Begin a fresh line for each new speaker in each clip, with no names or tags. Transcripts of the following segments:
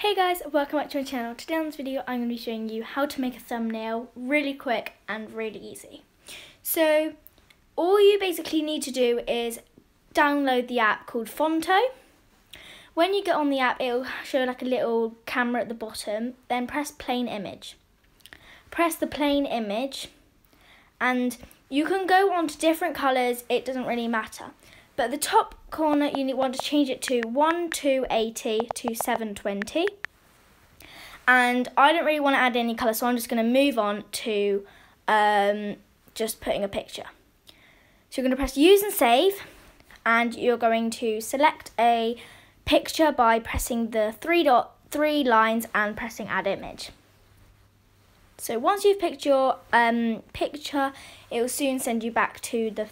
Hey guys, welcome back to my channel. Today on this video I'm going to be showing you how to make a thumbnail really quick and really easy. So all you basically need to do is download the app called Phonto. When you get on the app it'll show like a little camera at the bottom, then press plain image. Press the plain image and you can go on to different colours, it doesn't really matter. But the top corner you want to change it to 1280 to 720. And I don't really want to add any colour, so I'm just going to move on to um, just putting a picture. So you're going to press use and save, and you're going to select a picture by pressing the three dot three lines and pressing add image. So once you've picked your um, picture, it will soon send you back to the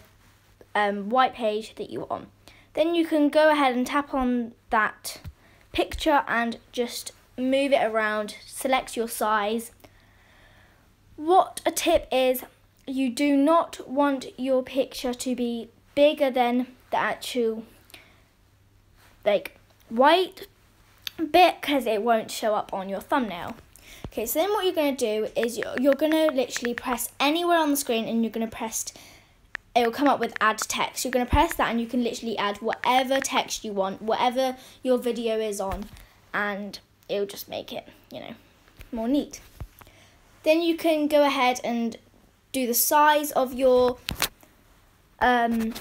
um, white page that you want. Then you can go ahead and tap on that picture and just move it around, select your size. What a tip is, you do not want your picture to be bigger than the actual like white bit because it won't show up on your thumbnail. Okay, so then what you're going to do is you're, you're going to literally press anywhere on the screen and you're going to press it will come up with add text. You're going to press that and you can literally add whatever text you want, whatever your video is on, and it'll just make it, you know, more neat. Then you can go ahead and do the size of your um,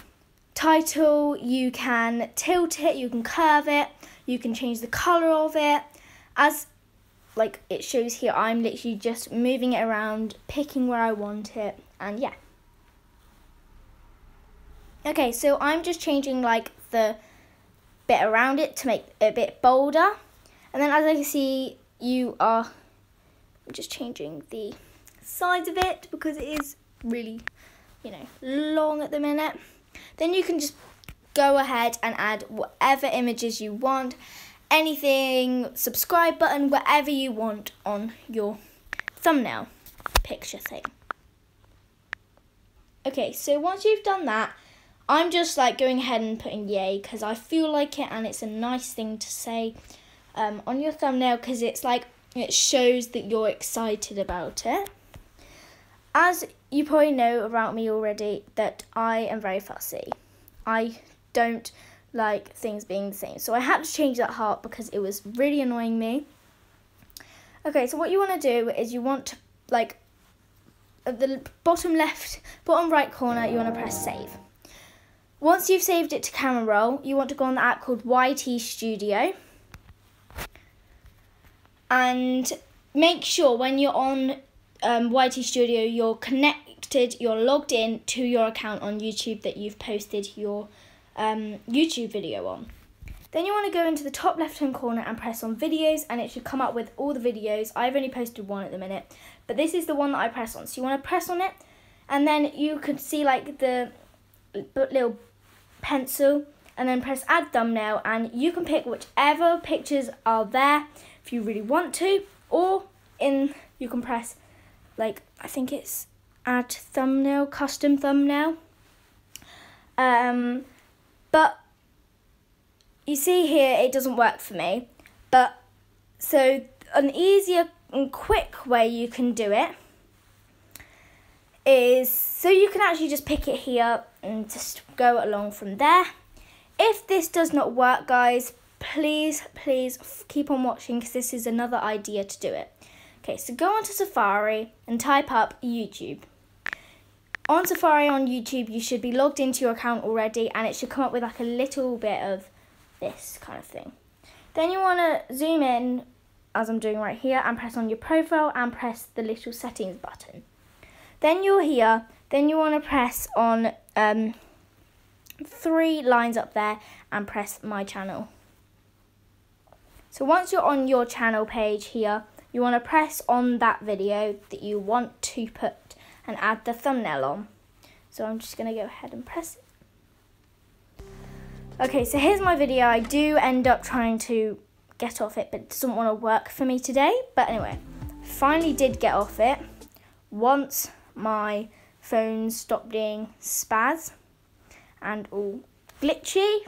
title. You can tilt it, you can curve it, you can change the colour of it. As like it shows here, I'm literally just moving it around, picking where I want it, and yeah. Okay, so I'm just changing like the bit around it to make it a bit bolder. And then as I can see, you are just changing the size of it because it is really, you know, long at the minute. Then you can just go ahead and add whatever images you want, anything, subscribe button, whatever you want on your thumbnail picture thing. Okay, so once you've done that, I'm just like going ahead and putting yay because I feel like it and it's a nice thing to say um, on your thumbnail because it's like it shows that you're excited about it. As you probably know about me already that I am very fussy. I don't like things being the same. So I had to change that heart because it was really annoying me. Okay, so what you want to do is you want to like at the bottom left, bottom right corner, you want to press save. Once you've saved it to camera roll, you want to go on the app called YT Studio. And make sure when you're on um, YT Studio, you're connected, you're logged in to your account on YouTube that you've posted your um, YouTube video on. Then you want to go into the top left hand corner and press on videos and it should come up with all the videos. I've only posted one at the minute, but this is the one that I press on. So you want to press on it and then you can see like the little pencil and then press add thumbnail and you can pick whichever pictures are there if you really want to or in you can press like I think it's add thumbnail custom thumbnail. Um but you see here it doesn't work for me but so an easier and quick way you can do it is so you can actually just pick it here and just go along from there. If this does not work, guys, please, please keep on watching because this is another idea to do it. Okay, so go onto Safari and type up YouTube. On Safari on YouTube, you should be logged into your account already and it should come up with like a little bit of this kind of thing. Then you want to zoom in, as I'm doing right here, and press on your profile and press the little settings button. Then you're here, then you want to press on um, three lines up there and press my channel. So once you're on your channel page here, you want to press on that video that you want to put and add the thumbnail on. So I'm just going to go ahead and press it. Okay, so here's my video. I do end up trying to get off it, but it doesn't want to work for me today. But anyway, finally did get off it once my phone stop being spaz and all glitchy.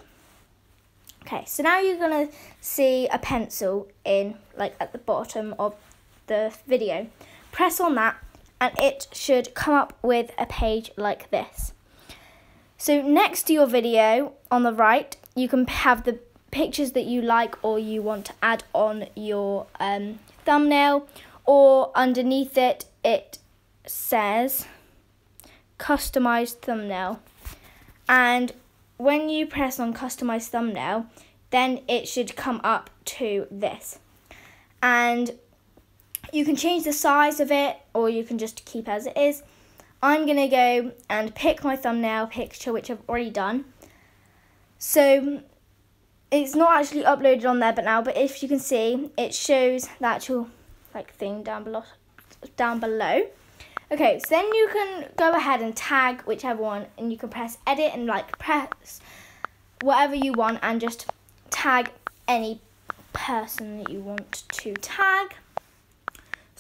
Okay, so now you're going to see a pencil in, like, at the bottom of the video. Press on that and it should come up with a page like this. So next to your video on the right, you can have the pictures that you like or you want to add on your um, thumbnail or underneath it, it says customized thumbnail. And when you press on customize thumbnail, then it should come up to this. And you can change the size of it or you can just keep as it is. I'm going to go and pick my thumbnail picture, which I've already done. So it's not actually uploaded on there but now, but if you can see, it shows the actual like thing down below. Down below. Okay, so then you can go ahead and tag whichever one, and you can press edit and like press whatever you want, and just tag any person that you want to tag.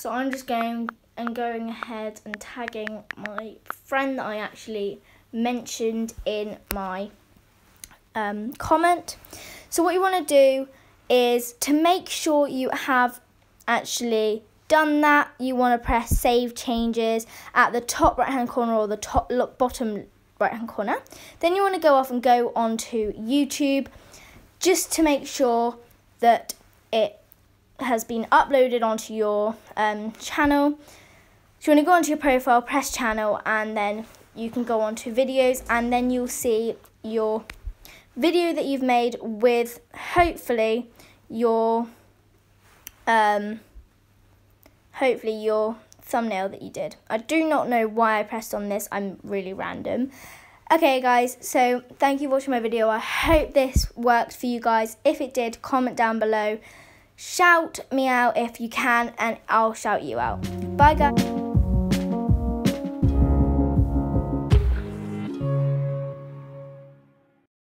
So I'm just going and going ahead and tagging my friend that I actually mentioned in my um, comment. So what you want to do is to make sure you have actually done that, you want to press save changes at the top right hand corner or the top bottom right hand corner. Then you want to go off and go onto YouTube just to make sure that it has been uploaded onto your um, channel. So you want to go onto your profile, press channel, and then you can go on to videos, and then you'll see your video that you've made with hopefully your um, hopefully your thumbnail that you did. I do not know why I pressed on this. I'm really random. Okay, guys, so thank you for watching my video. I hope this worked for you guys. If it did, comment down below. Shout me out if you can, and I'll shout you out. Bye, guys.